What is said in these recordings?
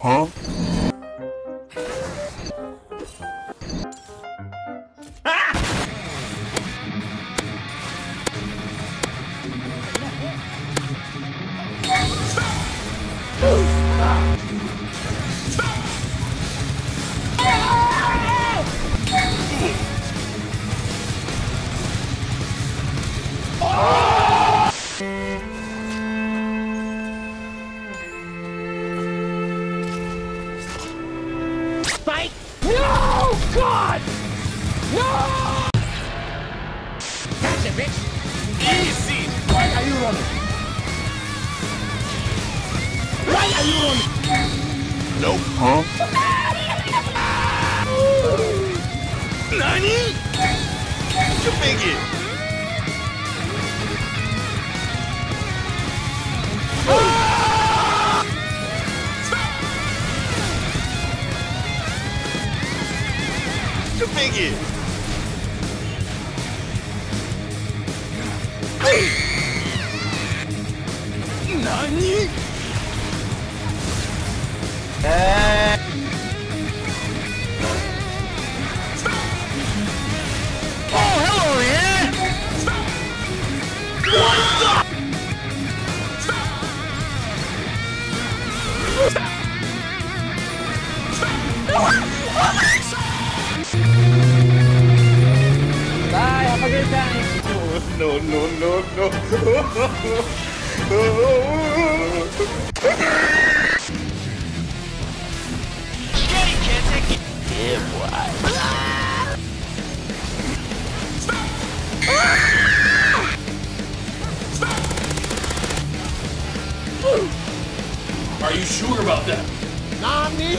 Huh? Fight! No! God! No! Gotcha, bitch! Easy! Why are you running? Why are you running? Nope. Huh? Nani? You think it? You think it? Nani? No, no, no, no. Skinny can't take it. Yeah, boy. Are you sure about that? Nani?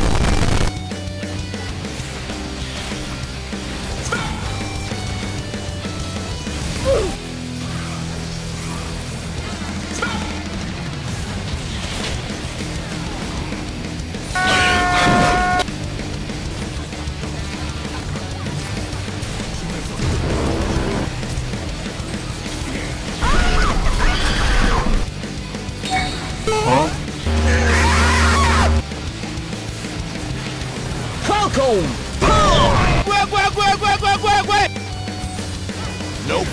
Falcon! Wait, wait, wait, wait, wait, wait, wait. Nope.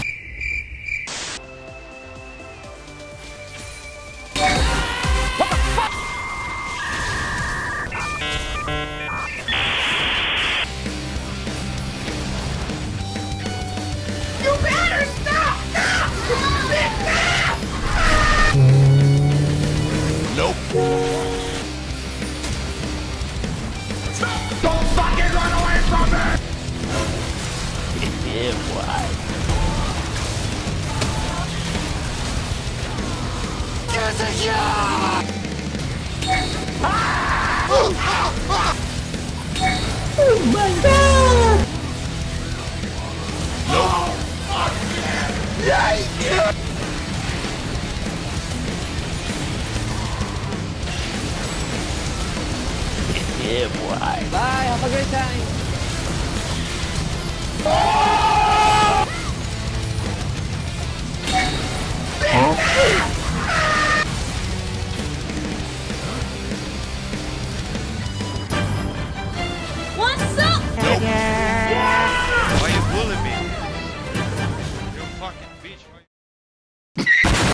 You better stop! Nope. Yeah, boy. Get! Oh my god! Yeah, boy. Bye, have a great time.